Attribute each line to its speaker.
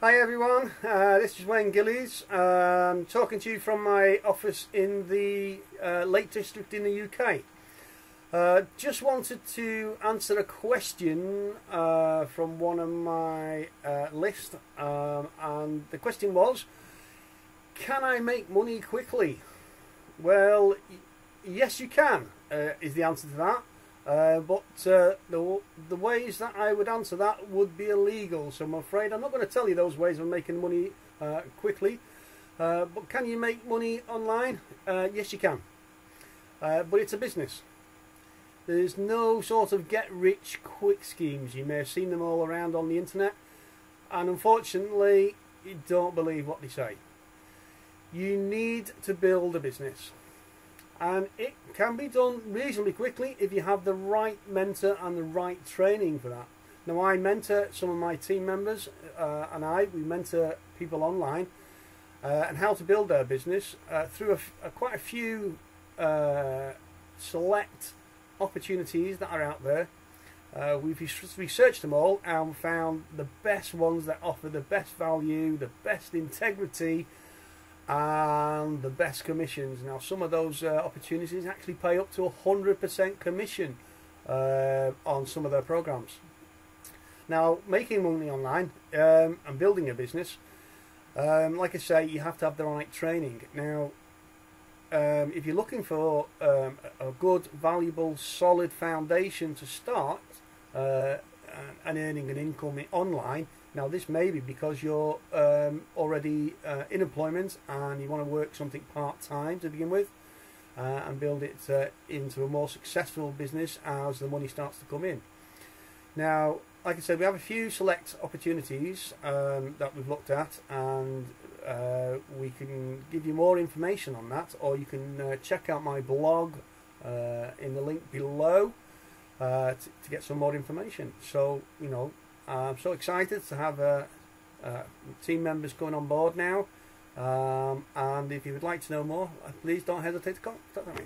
Speaker 1: Hi everyone, uh, this is Wayne Gillies, um, talking to you from my office in the uh, Lake District in the UK. Uh, just wanted to answer a question uh, from one of my uh, list, um, and the question was, can I make money quickly? Well, yes you can, uh, is the answer to that. Uh, but uh, the, the ways that I would answer that would be illegal, so I'm afraid I'm not going to tell you those ways of making money uh, quickly. Uh, but can you make money online? Uh, yes, you can. Uh, but it's a business. There's no sort of get rich quick schemes. You may have seen them all around on the internet, and unfortunately, you don't believe what they say. You need to build a business and it can be done reasonably quickly if you have the right mentor and the right training for that. Now, I mentor some of my team members, uh, and I we mentor people online uh, and how to build their business uh, through a, quite a few uh, select opportunities that are out there. Uh, we've researched them all and found the best ones that offer the best value, the best integrity, and the best commissions. Now, some of those uh, opportunities actually pay up to 100% commission uh, on some of their programs. Now, making money online um, and building a business, um, like I say, you have to have the right training. Now, um, if you're looking for um, a good, valuable, solid foundation to start uh, and earning an income online, now this may be because you're um, already uh, in employment and you want to work something part-time to begin with uh, and build it uh, into a more successful business as the money starts to come in. Now, like I said, we have a few select opportunities um, that we've looked at and uh, we can give you more information on that or you can uh, check out my blog uh, in the link below to, to get some more information. So, you know, I'm so excited to have uh, uh, team members going on board now. Um, and if you would like to know more, please don't hesitate to contact me.